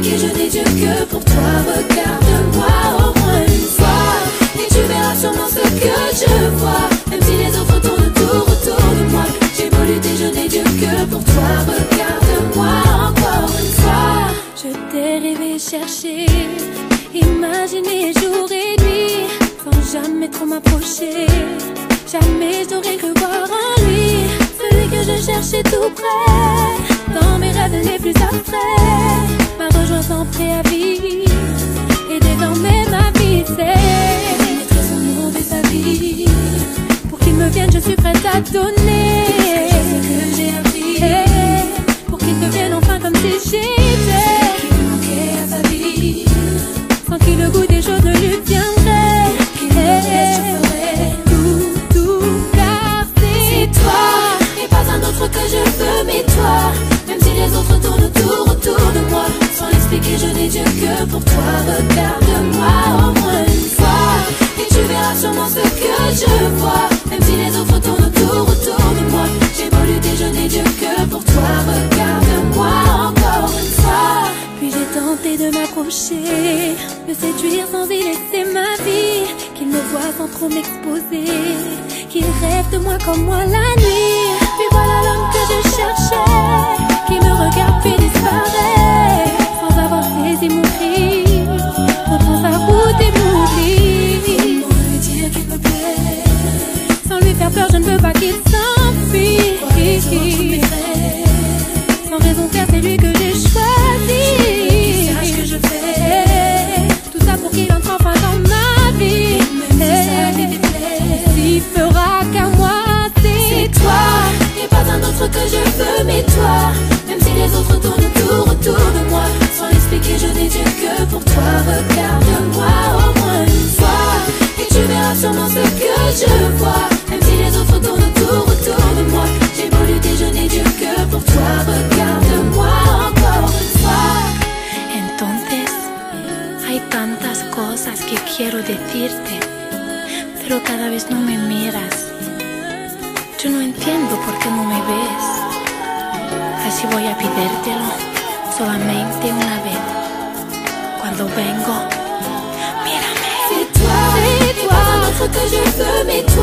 expliquer, je n'ai Dieu que pour toi. Regarde-moi au moins une fois, et tu verras sûrement ce que je vois. Même si les autres tournent autour, autour de moi, j'ai beau lutter, je n'ai Dieu que pour toi. Regarde-moi encore une fois. Je t'ai rêvé chercher, imaginé jour et nuit, sans jamais trop m'approcher. Jamais j'aurais cru voir en lui celui que je cherchais tout près. Dans mes rêves les plus sans préavis. Et désormais ma vie c'est son nom et sa vie. Pour qu'il me vienne, je suis prête à donner. Dieu que pour toi. Regarde-moi au moins une fois. Et tu verras sûrement ce que je vois. Même si les autres tournent autour, autour de moi. J'ai je n'ai Dieu que pour toi. Regarde-moi encore une fois. Puis j'ai tenté de m'approcher, me séduire sans y laisser ma vie. Qu'il me voit sans trop m'exposer, qu'il rêve de moi comme moi la nuit. Ne veux pas qu'il s'enfuit. Sans raison faire, c'est lui que j'ai choisi. Sache que je fais tout ça pour qu'il entre enfin dans ma vie. S'il fera qu'à moi, c'est toi. Et pas un autre que je veux, mais toi. Même si les autres tournent autour, autour de moi. Sans l'expliquer, je n'ai que pour toi. Regarde-moi au moins une fois. Et tu verras sûrement ce que je vois. Pero cada vez no me miras. Yo no entiendo por qué no me ves. Así voy a pedírtelo solamente una vez. Cuando vengo, mírame. C'est toi, c'est toi. Que je